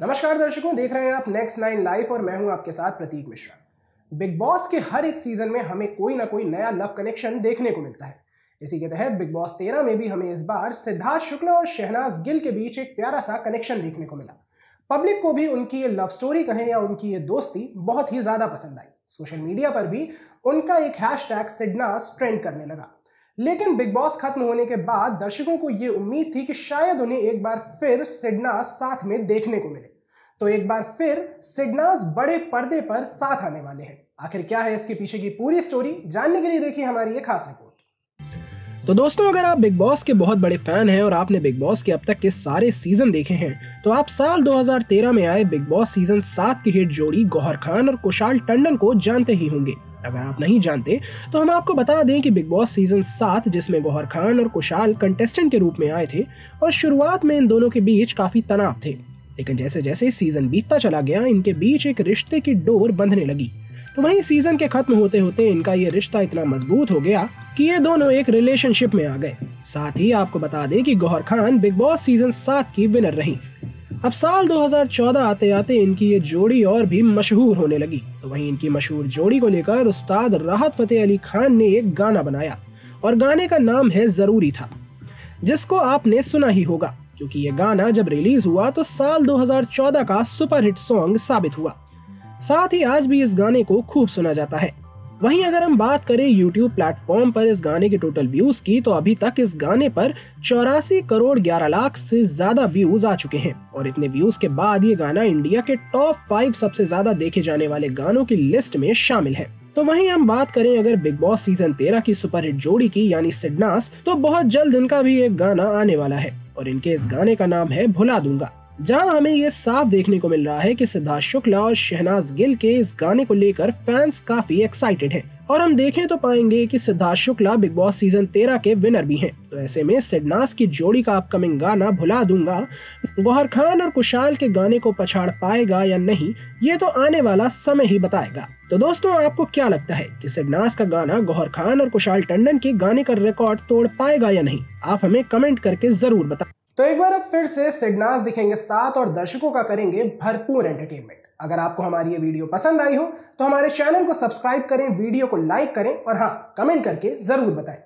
नमस्कार दर्शकों, देख रहे हैं आप नेक्स्ट नाइन लाइफ और मैं हूँ आपके साथ प्रतीक मिश्रा। बिग बॉस के हर एक सीज़न में हमें कोई ना कोई नया लव कनेक्शन देखने को मिलता है। इसी के तहत बिग बॉस तेरह में भी हमें इस बार सिद्धार्थ शुक्ला और शहनाज गिल के बीच एक प्यारा सा कनेक्शन देखने को मिला। पब्लिक को भी उनकी ये लव स्टोरी कहें या उनकी ये दोस्ती बहुत ही ज़्यादा पसंद आई। सोशल मीडिया पर भी उनका एक हैश टैग सिडनास ट्रेंड करने लगा। लेकिन बिग बॉस खत्म होने के बाद दर्शकों को ये उम्मीद थी कि शायद उन्हें एक बार फिर सिडनास साथ में देखने को मिले। तो एक बार फिर सिडनास बड़े पर्दे पर साथ आने वाले हैं। आखिर क्या है इसके पीछे की पूरी स्टोरी? जानने के लिए देखिए हमारी ये खास रिपोर्ट। तो दोस्तों, अगर आप बिग बॉस के बहुत बड़े फ़ैन हैं और आपने बिग बॉस के अब तक के सारे सीज़न देखे हैं तो आप साल 2013 में आए बिग बॉस सीज़न सात की हिट जोड़ी गौहर खान और कुशाल टंडन को जानते ही होंगे। अगर आप नहीं जानते तो हम आपको बता दें कि बिग बॉस सीज़न सात, जिसमें गौहर खान और कुशाल कंटेस्टेंट के रूप में आए थे, और शुरुआत में इन दोनों के बीच काफ़ी तनाव थे। लेकिन जैसे जैसे सीज़न बीतता चला गया, इनके बीच एक रिश्ते की डोर बंधने लगी। तो वहीं सीज़न के खत्म होते होते इनका ये रिश्ता इतना मज़बूत हो गया कि ये दोनों एक रिलेशनशिप में आ गए। साथ ही आपको बता दें कि Gauhar Khan Bigg Boss season सात की विनर रही। अब साल 2014 आते आते इनकी ये जोड़ी और भी मशहूर होने लगी। तो वहीं इनकी मशहूर जोड़ी को लेकर उस्ताद राहत फतेह अली खान ने एक गाना बनाया और गाने का नाम है ज़रूरी था, जिसको आपने सुना ही होगा, क्योंकि ये गाना जब रिलीज़ हुआ तो साल 2014 का सुपरहिट सॉन्ग साबित हुआ। साथ ही आज भी इस गाने को खूब सुना जाता है। वहीं अगर हम बात करें YouTube प्लेटफॉर्म पर इस गाने के टोटल व्यूज़ की तो अभी तक इस गाने पर चौरासी करोड़ 11 लाख से ज़्यादा व्यूज़ आ चुके हैं। और इतने व्यूज़ के बाद ये गाना इंडिया के टॉप फाइव सबसे ज़्यादा देखे जाने वाले गानों की लिस्ट में शामिल है। तो वहीं हम बात करें अगर बिग बॉस सीज़न तेरह की सुपरहिट जोड़ी की, यानी सिडनास तो बहुत जल्द इनका भी एक गाना आने वाला है। और इनके इस गाने का नाम है भुला दूँगा। जहाँ हमें ये साफ़ देखने को मिल रहा है कि सिद्धार्थ शुक्ला और शहनाज गिल के इस गाने को लेकर फैंस काफ़ी एक्साइटेड हैं। और हम देखें तो पाएँगे कि Siddharth Shukla Bigg Boss season तेरह के विनर भी हैं। तो ऐसे में सिडनास की जोड़ी का अपकमिंग गाना भुला दूँगा। गौहर खान और कुशाल के गाने को पछाड़ पाएगा या नहीं, ये तो आने वाला समय ही बताएगा। तो दोस्तों, आपको क्या लगता है कि सिडनास का गाना गौहर खान और कुशाल टंडन के गाने का रिकॉर्ड तोड़ पाएगा या नहीं? आप हमें कमेंट करके ज़रूर बताएँ। तो एक बार अब फिर से सिग्नास दिखेंगे साथ और दर्शकों का करेंगे भरपूर एंटरटेनमेंट अगर आपको हमारी ये वीडियो पसंद आई हो तो हमारे चैनल को सब्सक्राइब करें, वीडियो को लाइक करें और हाँ कमेंट करके ज़रूर बताएँ।